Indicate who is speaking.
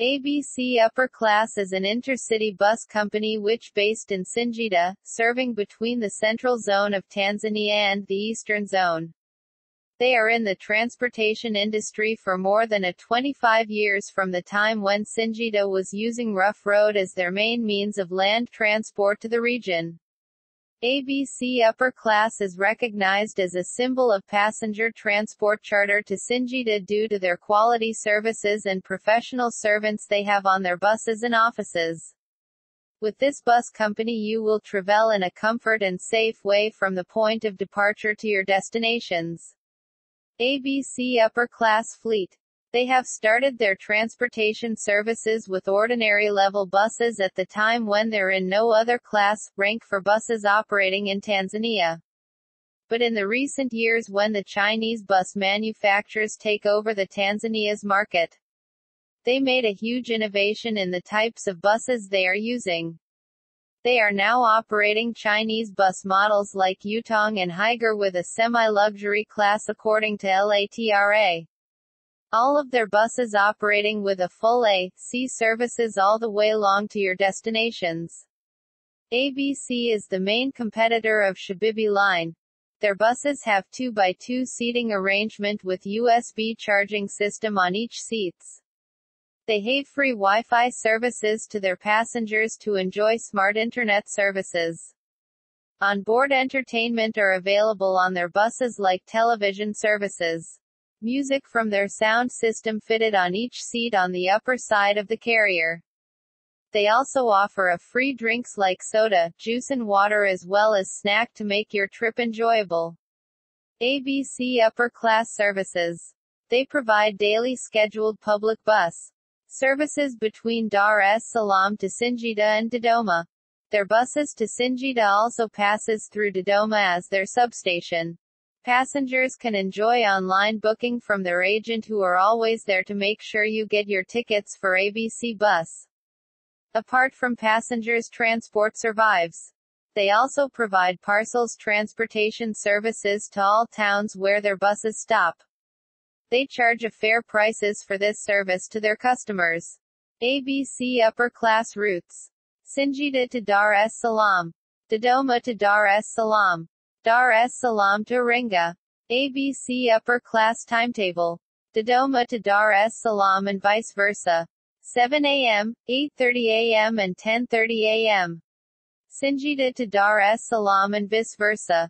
Speaker 1: ABC Upper Class is an intercity bus company which based in Singida, serving between the central zone of Tanzania and the eastern zone. They are in the transportation industry for more than a 25 years from the time when Singida was using rough road as their main means of land transport to the region. ABC Upper Class is recognized as a symbol of passenger transport charter to Singida due to their quality services and professional servants they have on their buses and offices. With this bus company you will travel in a comfort and safe way from the point of departure to your destinations. ABC Upper Class Fleet they have started their transportation services with ordinary level buses at the time when they're in no other class, rank for buses operating in Tanzania. But in the recent years when the Chinese bus manufacturers take over the Tanzania's market, they made a huge innovation in the types of buses they are using. They are now operating Chinese bus models like Yutong and Higer with a semi-luxury class according to LATRA. All of their buses operating with a full A, C services all the way long to your destinations. ABC is the main competitor of Shabiby Line. Their buses have 2x2 seating arrangement with USB charging system on each seats. They have free Wi-Fi services to their passengers to enjoy smart internet services. On-board entertainment are available on their buses like television services music from their sound system fitted on each seat on the upper side of the carrier. They also offer a free drinks like soda, juice and water as well as snack to make your trip enjoyable. ABC Upper Class Services. They provide daily scheduled public bus services between Dar es Salaam to Singida and Dodoma. Their buses to Singida also passes through Dodoma as their substation. Passengers can enjoy online booking from their agent who are always there to make sure you get your tickets for ABC Bus. Apart from passengers transport survives. They also provide parcels transportation services to all towns where their buses stop. They charge a fair prices for this service to their customers. ABC Upper Class Routes. Singida to Dar es Salaam. Dodoma to Dar es Salaam. Dar es Salaam to Iringa. ABC upper class timetable. Dodoma to Dar es Salaam and vice versa. 7 a.m., 8.30 a.m. and 10.30 a.m. Singida to Dar es Salaam and vice versa.